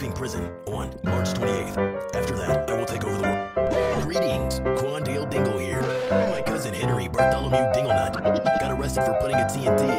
leaving prison on March 28th. After that, I will take over the world. Greetings, Quandale Dingle here. My cousin Henry Bartholomew Dinglenut got arrested for putting a TNT